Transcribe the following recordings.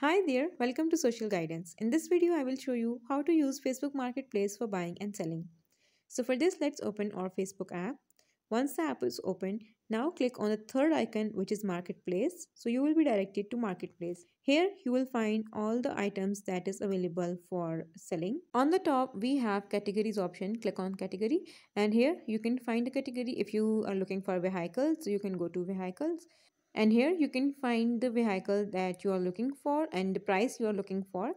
Hi there, welcome to Social Guidance. In this video, I will show you how to use Facebook Marketplace for buying and selling. So for this, let's open our Facebook app. Once the app is open, now click on the third icon which is Marketplace. So you will be directed to Marketplace. Here you will find all the items that is available for selling. On the top, we have categories option. Click on category and here you can find the category if you are looking for vehicles. So you can go to vehicles and here you can find the vehicle that you are looking for and the price you are looking for.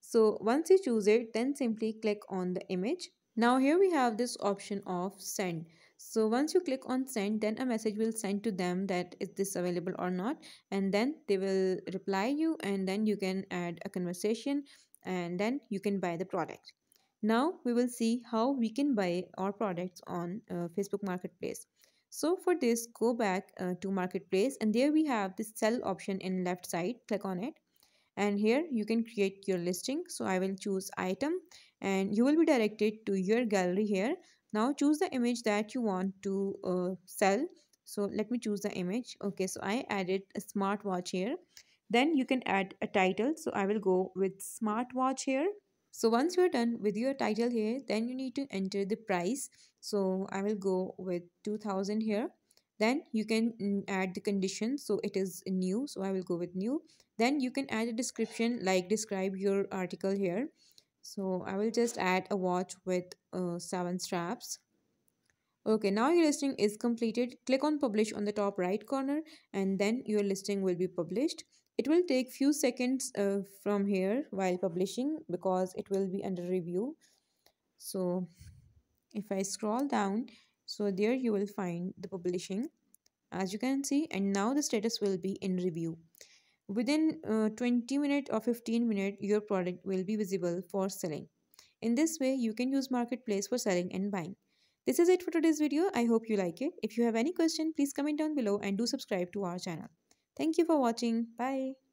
So once you choose it then simply click on the image. Now here we have this option of send. So once you click on send then a message will send to them that is this available or not. And then they will reply you and then you can add a conversation and then you can buy the product. Now we will see how we can buy our products on uh, facebook marketplace so for this, go back uh, to marketplace and there we have this sell option in left side. Click on it and here you can create your listing. So I will choose item and you will be directed to your gallery here. Now choose the image that you want to uh, sell. So let me choose the image. Okay, so I added a smartwatch here. Then you can add a title. So I will go with smartwatch here so once you're done with your title here then you need to enter the price. So i will go with 2000 here. Then you can mm, add the condition. So it is new so i will go with new. Then you can add a description like describe your article here. So i will just add a watch with uh, seven straps okay now your listing is completed. Click on publish on the top right corner and then your listing will be published. It will take few seconds uh, from here while publishing because it will be under review. So if i scroll down so there you will find the publishing as you can see and now the status will be in review. Within uh, 20 minutes or 15 minutes your product will be visible for selling. In this way you can use marketplace for selling and buying this is it for today's video i hope you like it if you have any question please comment down below and do subscribe to our channel Thank you for watching. Bye.